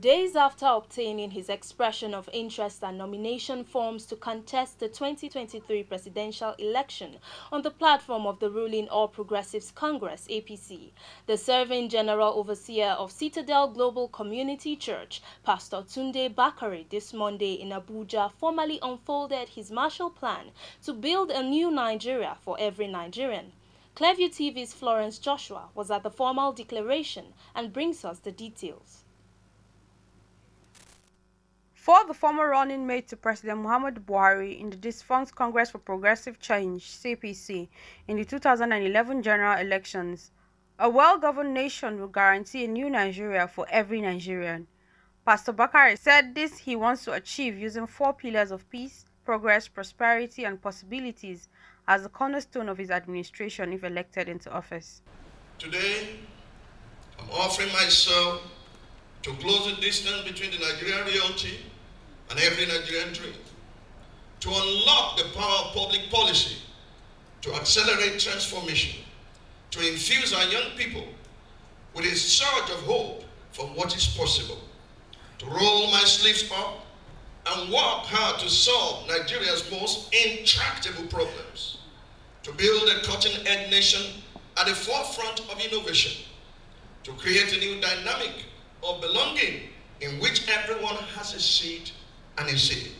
Days after obtaining his expression of interest and nomination forms to contest the 2023 presidential election on the platform of the ruling All Progressives Congress APC, the serving General Overseer of Citadel Global Community Church, Pastor Tunde Bakare, this Monday in Abuja formally unfolded his Marshall Plan to build a new Nigeria for every Nigerian. Clearview TV's Florence Joshua was at the formal declaration and brings us the details. For the former running mate to President Muhammadu Buhari in the defunct Congress for Progressive Change (CPC) in the 2011 general elections, a well-governed nation will guarantee a new Nigeria for every Nigerian. Pastor Bakare said this he wants to achieve using four pillars of peace, progress, prosperity and possibilities as the cornerstone of his administration if elected into office. Today, I'm offering myself to close the distance between the Nigerian reality and every Nigerian dream. To unlock the power of public policy, to accelerate transformation, to infuse our young people with a surge of hope from what is possible, to roll my sleeves up and work hard to solve Nigeria's most intractable problems, to build a cutting-edge nation at the forefront of innovation, to create a new dynamic of belonging in which everyone has a seat and a say.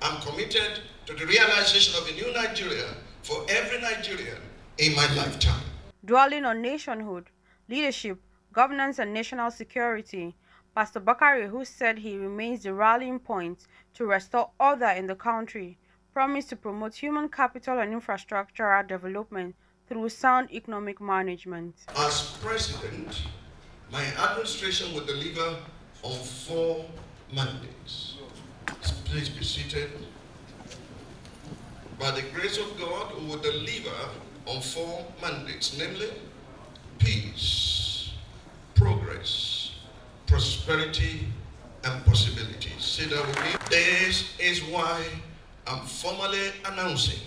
I'm committed to the realization of a new Nigeria for every Nigerian in my lifetime. Dwelling on nationhood, leadership, governance and national security, Pastor Bakare, who said he remains the rallying point to restore order in the country, promised to promote human capital and infrastructural development through sound economic management. As president, my administration will deliver on four mandates. Please be seated. By the grace of God, we will deliver on four mandates, namely peace, progress, prosperity, and possibilities. Say that with me. This is why I'm formally announcing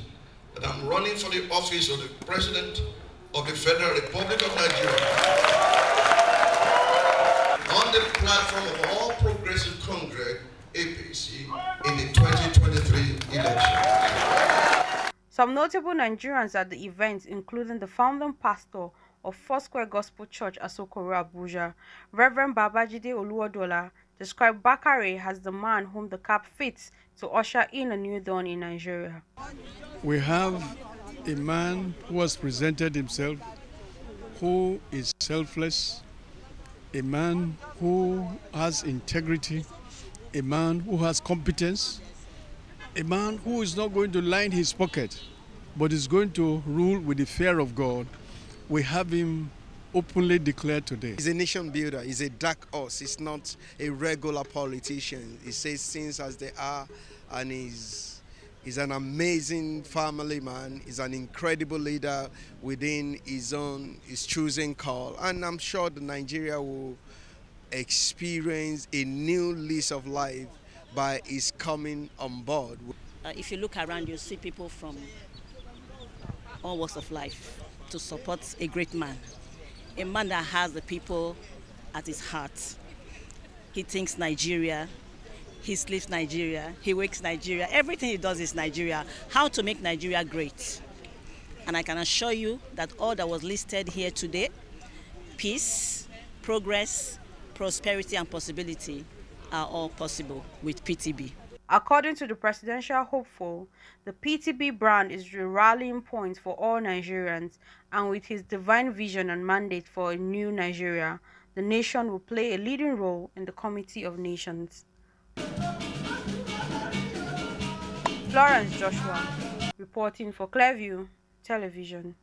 that I'm running for the office of the President of the Federal Republic of Nigeria on the platform of All Progressive Congress APC in the 2023 election. Some notable Nigerians at the event, including the founding pastor of Foursquare Gospel Church, Asokoro, Abuja, Reverend Babajide Oluwadola, described Bakare as the man whom the cap fits to usher in a new dawn in Nigeria. We have a man who has presented himself, who is selfless, a man who has integrity, a man who has competence, a man who is not going to line his pocket, but is going to rule with the fear of God. We have him openly declared today. He's a nation builder. He's a dark horse. He's not a regular politician. He says things as they are, and he's he's an amazing family man. He's an incredible leader within his own his choosing call, and I'm sure that Nigeria will experience a new lease of life by his coming on board. Uh, if you look around, you see people from all walks of life to support a great man, a man that has the people at his heart. He thinks Nigeria, he sleeps Nigeria, he wakes Nigeria. Everything he does is Nigeria. How to make Nigeria great. And I can assure you that all that was listed here today peace, progress, prosperity, and possibility are all possible with PTB. According to the presidential hopeful, the PTB brand is the rallying point for all Nigerians, and with his divine vision and mandate for a new Nigeria, the nation will play a leading role in the comity of nations. Florence Joshua, reporting for Clearview Television.